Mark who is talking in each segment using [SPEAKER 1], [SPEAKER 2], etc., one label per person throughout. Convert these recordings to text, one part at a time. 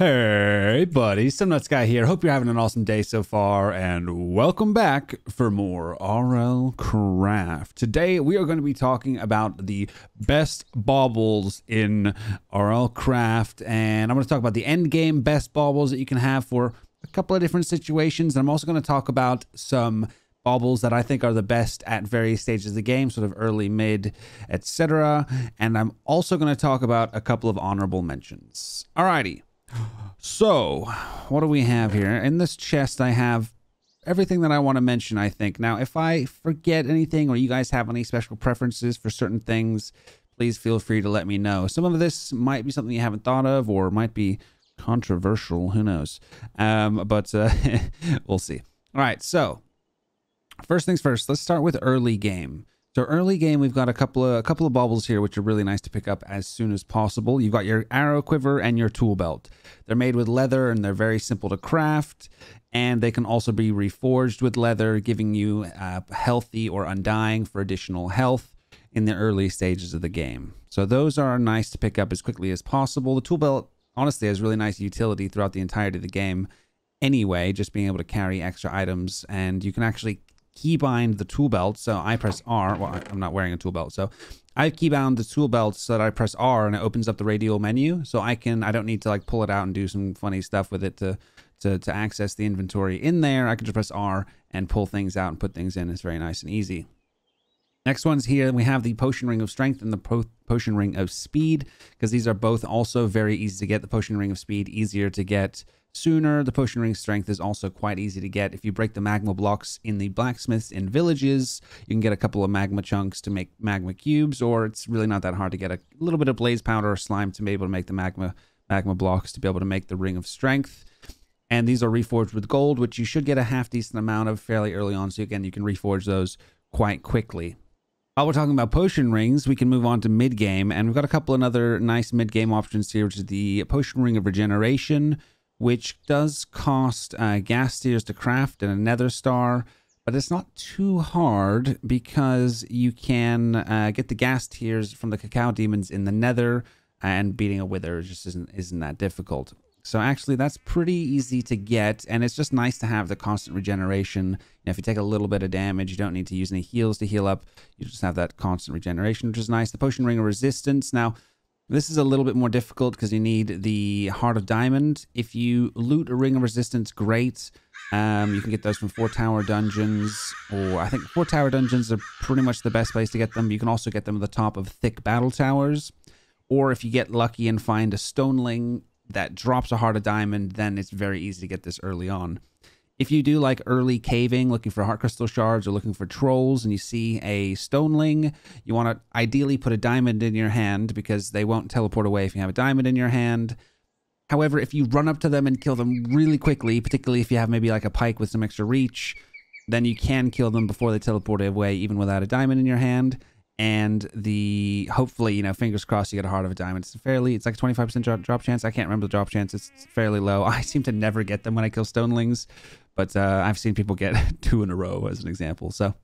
[SPEAKER 1] Hey, buddy, SomeNutzGuy here. Hope you're having an awesome day so far, and welcome back for more RLCraft. Today, we are going to be talking about the best baubles in RLCraft, and I'm going to talk about the end game best baubles that you can have for a couple of different situations. And I'm also going to talk about some baubles that I think are the best at various stages of the game, sort of early, mid, etc. And I'm also going to talk about a couple of honorable mentions. Alrighty. So, what do we have here? In this chest, I have everything that I want to mention, I think. Now, if I forget anything or you guys have any special preferences for certain things, please feel free to let me know. Some of this might be something you haven't thought of or might be controversial. Who knows? Um, but uh, we'll see. All right, so first things first, let's start with early game. So early game, we've got a couple of a couple of baubles here, which are really nice to pick up as soon as possible. You've got your arrow quiver and your tool belt. They're made with leather and they're very simple to craft, and they can also be reforged with leather, giving you uh, healthy or undying for additional health in the early stages of the game. So those are nice to pick up as quickly as possible. The tool belt honestly has really nice utility throughout the entirety of the game anyway, just being able to carry extra items, and you can actually keybind the tool belt. So I press R. Well, I'm not wearing a tool belt. So I keybound the tool belt so that I press R and it opens up the radial menu. So I can, I don't need to like pull it out and do some funny stuff with it to, to, to access the inventory in there. I can just press R and pull things out and put things in. It's very nice and easy. Next one's here. We have the Potion Ring of Strength and the po Potion Ring of Speed because these are both also very easy to get. The Potion Ring of Speed easier to get sooner. The potion ring strength is also quite easy to get. If you break the magma blocks in the blacksmiths in villages, you can get a couple of magma chunks to make magma cubes, or it's really not that hard to get a little bit of blaze powder or slime to be able to make the magma magma blocks to be able to make the ring of strength. And these are reforged with gold, which you should get a half decent amount of fairly early on. So again, you can reforge those quite quickly. While we're talking about potion rings, we can move on to mid game, and we've got a couple of other nice mid game options here, which is the potion ring of regeneration, which does cost uh, ghast tears to craft and a nether star, but it's not too hard because you can uh, get the ghast tears from the Cacodemons in the nether, and beating a wither just isn't isn't that difficult. So actually, that's pretty easy to get, and it's just nice to have the constant regeneration. You know, if you take a little bit of damage, you don't need to use any heals to heal up. You just have that constant regeneration, which is nice. The potion ring of resistance. Now, this is a little bit more difficult because you need the Heart of Diamond. If you loot a Ring of Resistance, great. Um, you can get those from Four Tower Dungeons, or I think Four Tower Dungeons are pretty much the best place to get them. You can also get them at the top of Thick Battle Towers. Or if you get lucky and find a Stoneling that drops a Heart of Diamond, then it's very easy to get this early on. If you do like early caving, looking for heart crystal shards or looking for trolls, and you see a stoneling, you want to ideally put a diamond in your hand because they won't teleport away if you have a diamond in your hand. However, if you run up to them and kill them really quickly, particularly if you have maybe like a pike with some extra reach, then you can kill them before they teleport away, even without a diamond in your hand. And the hopefully you know fingers crossed you get a heart of a diamond. It's fairly it's like 25% drop, drop chance. I can't remember the drop chance. It's fairly low. I seem to never get them when i kill stonelings but uh, i've seen people get two in a row as an example. So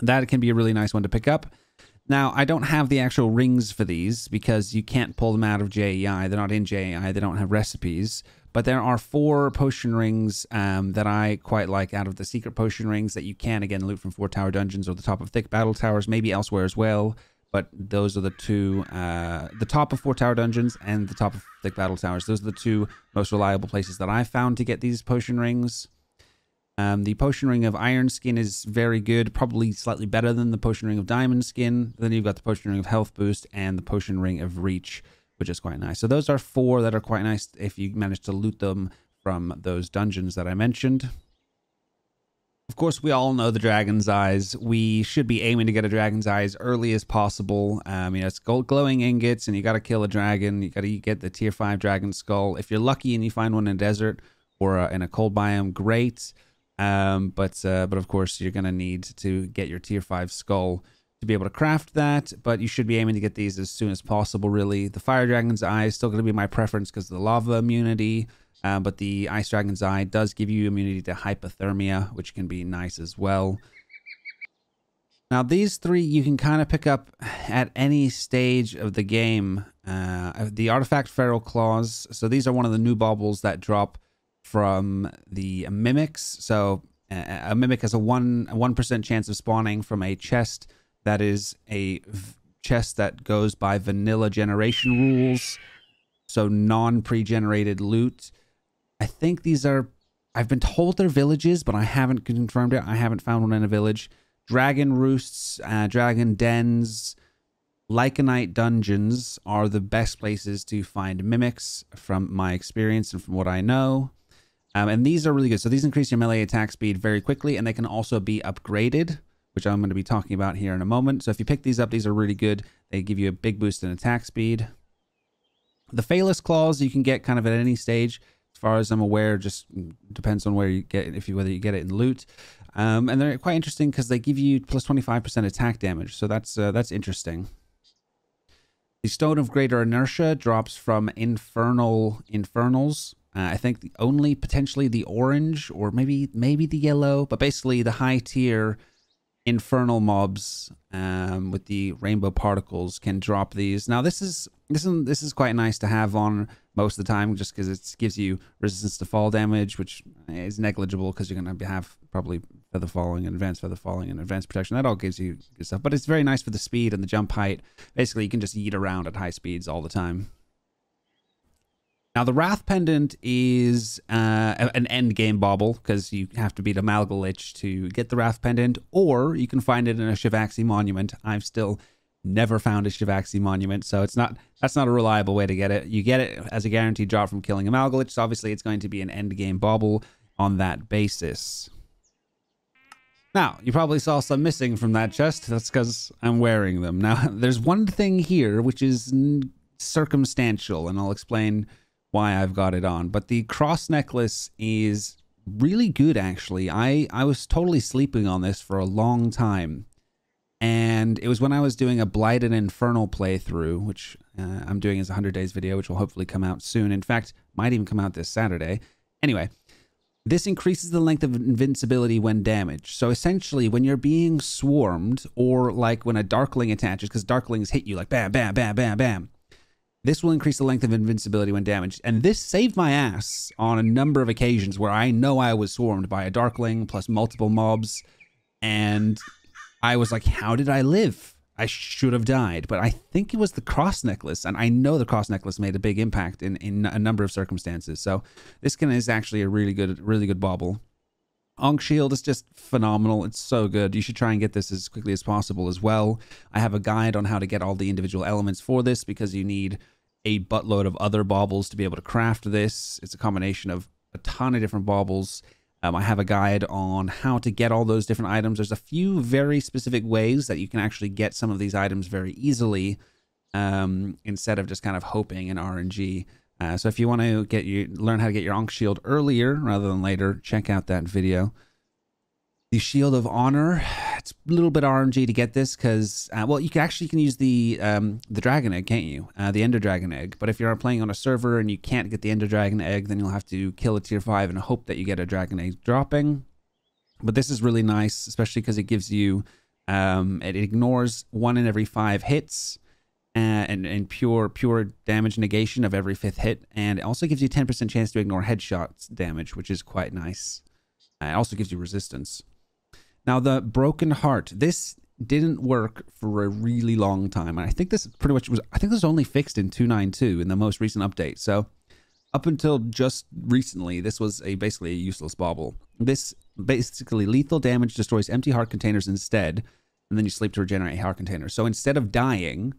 [SPEAKER 1] that can be a really nice one to pick up. Now i don't have the actual rings for these because you can't pull them out of jei they're not in jei they don't have recipes. But there are four potion rings um, that I quite like out of the secret potion rings that you can again loot from Four Tower Dungeons or the top of Thick Battle Towers, maybe elsewhere as well. But those are the two, uh, the top of Four Tower Dungeons and the top of Thick Battle Towers. Those are the two most reliable places that I've found to get these potion rings. Um, the potion ring of iron skin is very good, probably slightly better than the potion ring of diamond skin. Then you've got the potion ring of health boost and the potion ring of reach which is quite nice. So those are four that are quite nice if you manage to loot them from those dungeons that I mentioned. Of course, we all know the dragon's eyes. We should be aiming to get a dragon's eye as early as possible. Um, you know, it's gold glowing ingots, and you got to kill a dragon. You got to get the tier five dragon skull. If you're lucky and you find one in a desert or uh, in a cold biome, great. Um, but uh, but of course, you're gonna need to get your tier five skull to be able to craft that, but you should be aiming to get these as soon as possible, really. The Fire Dragon's Eye is still to be my preference because of the lava immunity, uh, but the Ice Dragon's Eye does give you immunity to hypothermia, which can be nice as well. Now, these three you can kind of pick up at any stage of the game. Uh, the Artifact Feral Claws. So these are one of the new baubles that drop from the Mimics. So a Mimic has a one one percent chance of spawning from a chest that is a chest that goes by vanilla generation rules. So non pre-generated loot. I think these are. I've been told they're villages, but I haven't confirmed it. I haven't found one in a village dragon roosts, uh, dragon dens, Lycanite dungeons are the best places to find mimics from my experience and from what I know. Um, and these are really good. So these increase your melee attack speed very quickly, and they can also be upgraded, which I'm going to be talking about here in a moment. So if you pick these up, these are really good. They give you a big boost in attack speed. The Phalus Claws you can get kind of at any stage. Far as I'm aware, just depends on where you get it, if you whether you get it in loot. Um, and they're quite interesting because they give you plus 25% attack damage. So that's uh, that's interesting. The Stone of Greater Inertia drops from Infernal Infernals. Uh, I think the, only potentially the orange or maybe maybe the yellow, but basically the high tier infernal mobs um, with the rainbow particles can drop these. Now this is this is this is quite nice to have on most of the time, just because it gives you resistance to fall damage, which is negligible because you're going to have probably feather falling and advanced feather falling and advanced protection. That all gives you good stuff, but it's very nice for the speed and the jump height. Basically, you can just yeet around at high speeds all the time. Now, the Wrath Pendant is uh, an end game bauble because you have to beat Amalgalich to get the Wrath Pendant, or you can find it in a Shivaxi monument. I've still never found a Shivaxi monument, so it's not that's not a reliable way to get it. You get it as a guaranteed drop from killing Amalgalich, so obviously it's going to be an end game bauble on that basis. Now, you probably saw some missing from that chest. That's because I'm wearing them. Now, there's one thing here which is circumstantial, and I'll explain why I've got it on. But the cross necklace is really good, actually. I, I was totally sleeping on this for a long time. And it was when I was doing a Blighted Infernal playthrough, which uh, I'm doing as a 100 days video, which will hopefully come out soon. In fact, might even come out this Saturday. Anyway, this increases the length of invincibility when damaged. So essentially, when you're being swarmed, or like when a Darkling attaches, because Darklings hit you like bam, bam, bam, bam, bam, this will increase the length of invincibility when damaged. And this saved my ass on a number of occasions where I know I was swarmed by a Darkling plus multiple mobs. And I was like, how did I live? I should have died, but I think it was the cross necklace, and I know the cross necklace made a big impact in, in a number of circumstances. So this can is actually a really good, really good bauble. Ankh Shield is just phenomenal. It's so good. You should try and get this as quickly as possible as well. I have a guide on how to get all the individual elements for this because you need a buttload of other baubles to be able to craft this. It's a combination of a ton of different baubles um, I have a guide on how to get all those different items. There's a few very specific ways that you can actually get some of these items very easily um, instead of just kind of hoping in RNG. Uh, so if you want to get you learn how to get your Ankh Shield earlier rather than later, check out that video. The Shield of Honor, it's a little bit RNG to get this because, uh, well, you can actually can use the um, the Dragon Egg, can't you? Uh, the Ender Dragon Egg. But if you're playing on a server and you can't get the Ender Dragon Egg, then you'll have to kill a tier 5 and hope that you get a Dragon Egg dropping. But this is really nice, especially because it gives you, um, it ignores one in every five hits. Uh, and, and pure pure damage negation of every fifth hit, and it also gives you 10% chance to ignore headshots damage, which is quite nice. Uh, it also gives you resistance. Now, the broken heart. This didn't work for a really long time. And I think this pretty much was, I think this was only fixed in 292 in the most recent update. So up until just recently, this was a basically a useless bauble. This basically lethal damage destroys empty heart containers instead, and then you sleep to regenerate heart containers. So instead of dying,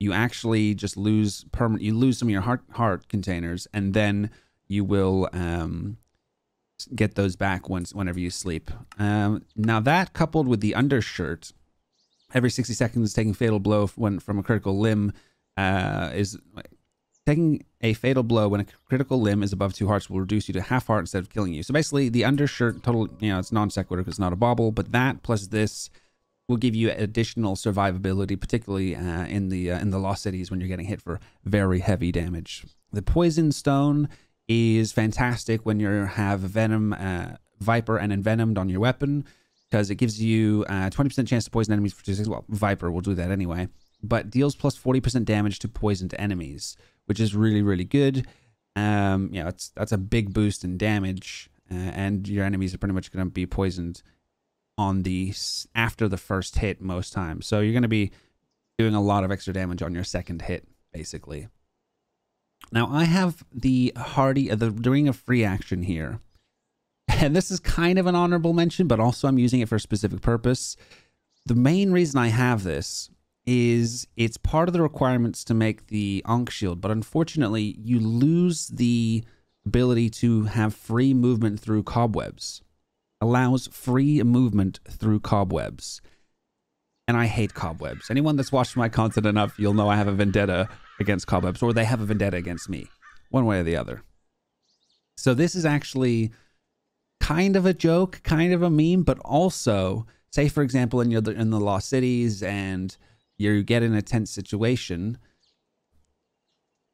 [SPEAKER 1] you actually just lose permanent. You lose some of your heart heart containers, and then you will um, get those back once whenever you sleep. Um, now that coupled with the undershirt, every 60 seconds taking fatal blow when from a critical limb uh, is taking a fatal blow when a critical limb is above two hearts will reduce you to half heart instead of killing you. So basically, the undershirt total, you know, it's non sequitur because it's not a bauble, but that plus this will give you additional survivability, particularly uh, in the uh, in the lost cities when you're getting hit for very heavy damage. The poison stone is fantastic when you have Venom, uh, Viper, and Envenomed on your weapon because it gives you a 20% chance to poison enemies for two seconds. Well, Viper will do that anyway, but deals plus 40% damage to poisoned enemies, which is really, really good. Um, you know, it's, that's a big boost in damage, uh, and your enemies are pretty much going to be poisoned on the after the first hit most times. So you're going to be doing a lot of extra damage on your second hit, basically. Now I have the hardy, uh, the ring of free action here. And this is kind of an honorable mention, but also I'm using it for a specific purpose. The main reason I have this is it's part of the requirements to make the Ankh shield, but unfortunately you lose the ability to have free movement through cobwebs. Allows free movement through cobwebs. And I hate cobwebs. Anyone that's watched my content enough, you'll know I have a vendetta against cobwebs, or they have a vendetta against me, one way or the other. So this is actually kind of a joke, kind of a meme, but also, say for example, in your in the Lost Cities and you get in a tense situation,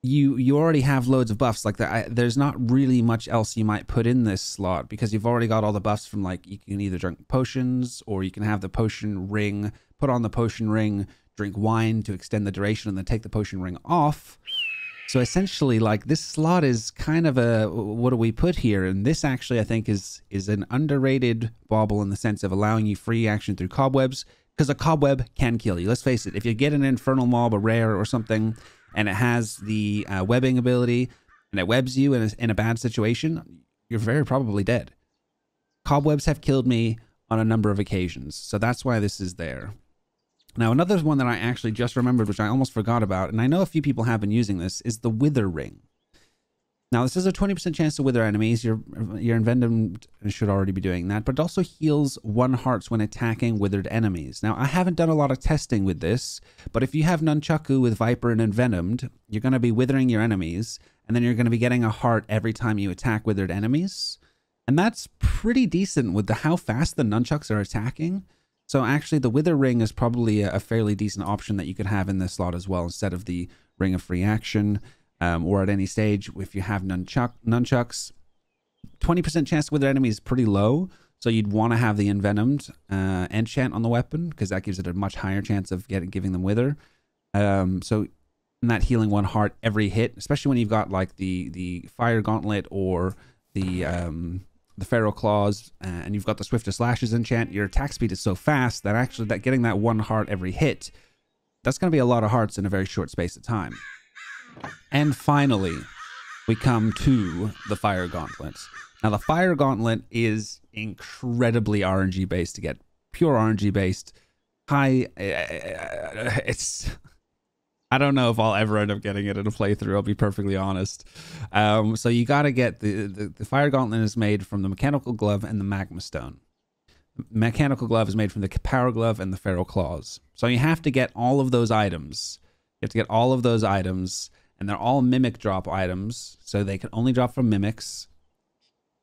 [SPEAKER 1] you you already have loads of buffs like. I, there's not really much else you might put in this slot because you've already got all the buffs from like you can either drink potions or you can have the potion ring, put on the potion ring, drink wine to extend the duration, and then take the potion ring off. So essentially, like this slot is kind of a what do we put here? And this actually, I think, is is an underrated bauble in the sense of allowing you free action through cobwebs because a cobweb can kill you. Let's face it. If you get an infernal mob, a rare, or something and it has the uh, webbing ability and it webs you in a, in a bad situation, you're very probably dead. Cobwebs have killed me on a number of occasions, so that's why this is there. Now, another one that I actually just remembered, which I almost forgot about, and I know a few people have been using this, is the Wither Ring. Now, this is a 20% chance to wither enemies. Your, your Envenomed should already be doing that, but it also heals one hearts when attacking withered enemies. Now, I haven't done a lot of testing with this, but if you have Nunchaku with Viper and Envenomed, you're going to be withering your enemies, and then you're going to be getting a heart every time you attack withered enemies. And that's pretty decent with the how fast the Nunchucks are attacking. So actually, the Wither Ring is probably a, fairly decent option that you could have in this slot as well, instead of the Ring of Free Action um, or at any stage if you have nunchuck, nunchucks. 20% chance with enemy is pretty low, so you'd want to have the envenomed uh, enchant on the weapon because that gives it a much higher chance of getting giving them wither. Um, so not healing one heart every hit, especially when you've got like the the fire gauntlet or the um, the feral claws, uh, and you've got the Swifter Slashes enchant. Your attack speed is so fast that actually that getting that one heart every hit, that's going to be a lot of hearts in a very short space of time. And finally, we come to the Fire Gauntlet. Now, the Fire Gauntlet is incredibly RNG based to get pure RNG based. High, uh, uh, it's. I don't know if I'll ever end up getting it in a playthrough. I'll be perfectly honest. Um, so you got to get the, the the Fire Gauntlet is made from the Mechanical Glove and the Magma Stone. Mechanical Glove is made from the Power Glove and the Feral Claws. So you have to get all of those items. You have to get all of those items and they're all mimic drop items, so they can only drop from mimics.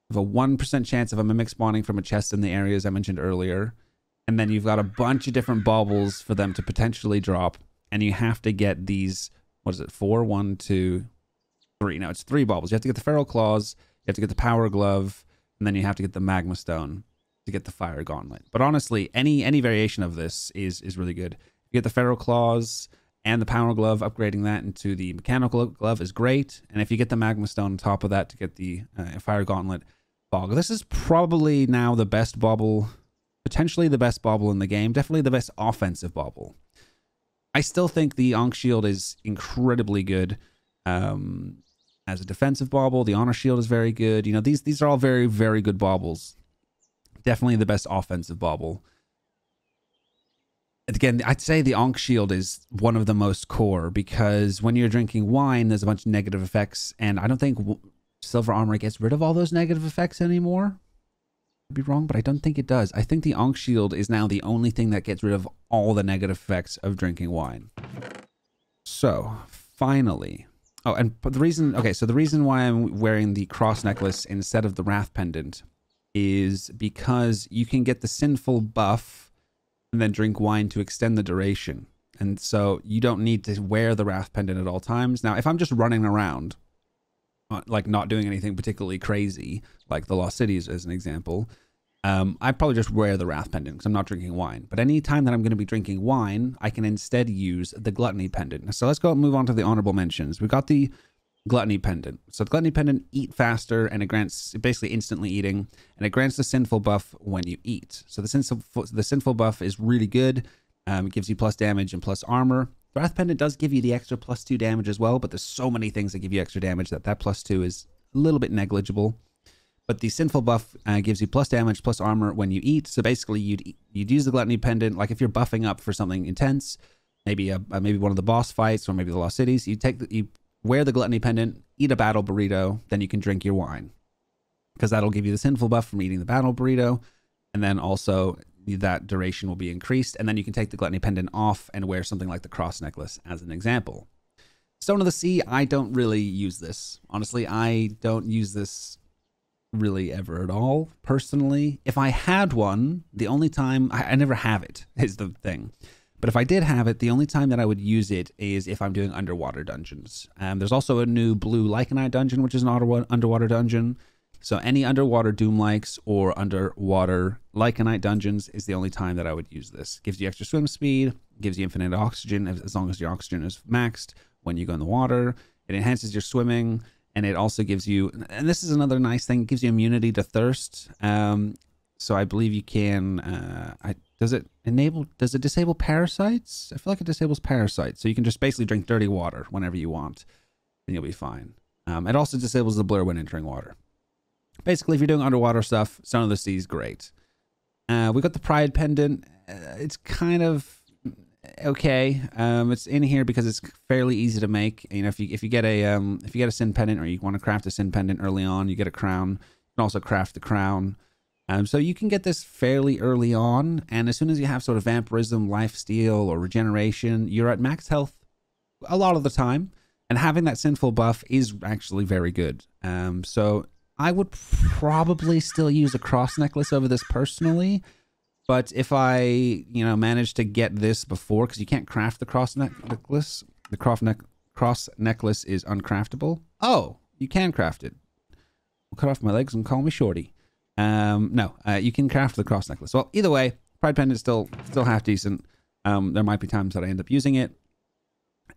[SPEAKER 1] Have a 1% chance of a mimic spawning from a chest in the areas I mentioned earlier. And then you've got a bunch of different baubles for them to potentially drop. And you have to get these, what is it, four, one, two, three. Now it's three baubles. You have to get the Feral Claws, you have to get the Power Glove, and then you have to get the Magma Stone to get the Fire Gauntlet. But honestly, any any variation of this is is really good. You get the Feral Claws, and the power glove upgrading that into the mechanical glove is great and if you get the magma stone on top of that to get the uh, fire gauntlet bog this is probably now the best bauble potentially the best bauble in the game definitely the best offensive bauble i still think the ankh shield is incredibly good um, as a defensive bauble. The honor shield is very good. You know these these are all very very good baubles. Definitely the best offensive bauble. Again, I'd say the Ankh Shield is one of the most core because when you're drinking wine, there's a bunch of negative effects, and I don't think Silver Armor gets rid of all those negative effects anymore. Be wrong, but I don't think it does. I think the Ankh Shield is now the only thing that gets rid of all the negative effects of drinking wine. So, finally. Oh, and the reason, okay, so the reason why I'm wearing the cross necklace instead of the Wrath Pendant is because you can get the sinful buff and then drink wine to extend the duration. And so you don't need to wear the Wrath Pendant at all times. Now, if I'm just running around, like not doing anything particularly crazy, like the Lost Cities as an example, um, I probably just wear the Wrath Pendant because I'm not drinking wine. But any time that I'm going to be drinking wine, I can instead use the Gluttony Pendant. So let's go and move on to the honorable mentions. We got the Gluttony Pendant. So the Gluttony Pendant, eat faster, and it grants basically instantly eating, and it grants the sinful buff when you eat. So the sinful the sinful buff is really good. Um, it gives you plus damage and plus armor. The Wrath Pendant does give you the extra plus two damage as well, but there's so many things that give you extra damage that that plus two is a little bit negligible. But the sinful buff uh, gives you plus damage, plus armor when you eat. So basically, you'd you'd use the gluttony pendant. Like if you're buffing up for something intense, maybe a, maybe one of the boss fights or maybe the lost cities, you take the, you wear the gluttony pendant, eat a battle burrito, then you can drink your wine because that'll give you the sinful buff from eating the battle burrito, and then also that duration will be increased, and then you can take the gluttony pendant off and wear something like the cross necklace as an example. Stone of the Sea, I don't really use this. Honestly, I don't use this really ever at all, personally. If I had one, the only time I, I, never have it is the thing. But if I did have it, the only time that I would use it is if I'm doing underwater dungeons. Um, there's also a new blue Lycanite dungeon, which is an underwater dungeon. So any underwater Doomlikes or underwater Lycanite dungeons is the only time that I would use this. Gives you extra swim speed, gives you infinite oxygen as long as your oxygen is maxed when you go in the water. It enhances your swimming and it also gives you and this is another nice thing it gives you immunity to thirst. Um, so i believe you can uh, I, does it enable does it disable parasites? I feel like it disables parasites. So you can just basically drink dirty water whenever you want and you'll be fine. Um, it also disables the blur when entering water basically if you're doing underwater stuff Stone of the Sea is great uh, we got the pride pendant uh, it's kind of okay. Um, it's in here because it's fairly easy to make. You know, if you if you get a um if you get a sin pendant or you want to craft a sin pendant early on, you get a crown. You can also craft the crown. Um, so you can get this fairly early on, and as soon as you have sort of vampirism, life steal, or regeneration, you're at max health a lot of the time. And having that sinful buff is actually very good. Um, so I would probably still use a cross necklace over this personally. But if I, you know, manage to get this before, because you can't craft the cross necklace, the cross, ne cross necklace is uncraftable. Oh, you can craft it. I'll cut off my legs and call me Shorty. Um, no, uh, you can craft the cross necklace. Well, either way, Pride Pendant is still still half decent. Um, there might be times that I end up using it.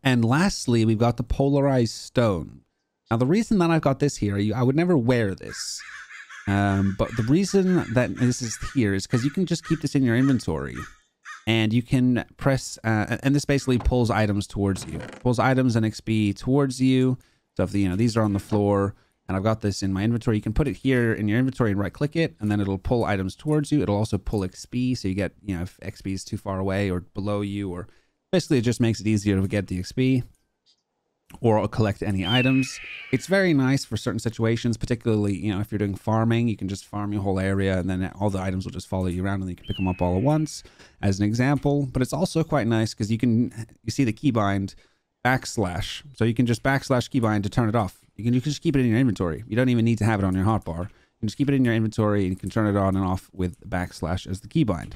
[SPEAKER 1] And lastly, we've got the polarized stone. Now, the reason that I've got this here, I would never wear this. Um, but the reason that this is here is because you can just keep this in your inventory and you can press, uh, and this basically pulls items towards you, pulls items and XP towards you. So if the, you know, these are on the floor and I've got this in my inventory, you can put it here in your inventory and right click it, and then it'll pull items towards you. It'll also pull XP. So you get, you know, if XP is too far away or below you, or basically it just makes it easier to get the XP or collect any items. It's very nice for certain situations, particularly, you know, if you're doing farming, you can just farm your whole area and then all the items will just follow you around and you can pick them up all at once as an example. But it's also quite nice because you can, you see the keybind backslash. So you can just backslash keybind to turn it off. You can, you can just keep it in your inventory. You don't even need to have it on your hotbar. You can just keep it in your inventory and you can turn it on and off with backslash as the keybind.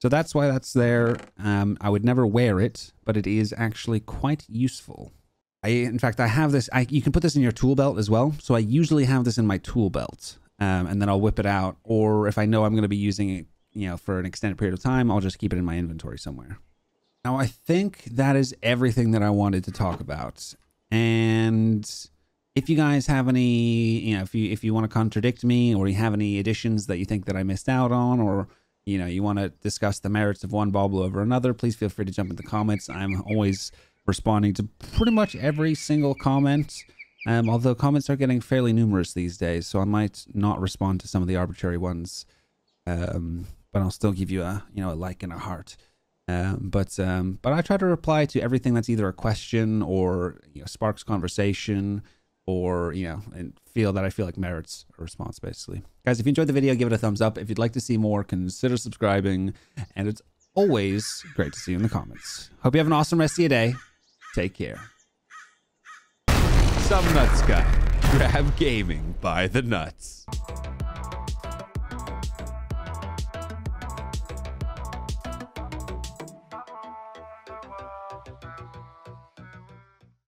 [SPEAKER 1] So that's why that's there. Um, I would never wear it, but it is actually quite useful. I, in fact, I have this. I, you can put this in your tool belt as well. So I usually have this in my tool belt, um, and then I'll whip it out. Or if I know I'm going to be using it, you know, for an extended period of time, I'll just keep it in my inventory somewhere. Now, I think that is everything that I wanted to talk about. And if you guys have any, you know, if you if you want to contradict me, or you have any additions that you think that I missed out on, or you know, you want to discuss the merits of one Bauble over another, please feel free to jump in the comments. I'm always responding to pretty much every single comment. Um, although comments are getting fairly numerous these days, so I might not respond to some of the arbitrary ones. Um, but I'll still give you a you know a like and a heart. Um, but um, but I try to reply to everything that's either a question or you know, sparks conversation or you know and feel that I feel like merits a response basically. Guys, if you enjoyed the video, give it a thumbs up. If you'd like to see more, consider subscribing. And it's always great to see you in the comments. Hope you have an awesome rest of your day. Take care. Some nuts guy. Grab gaming by the nuts.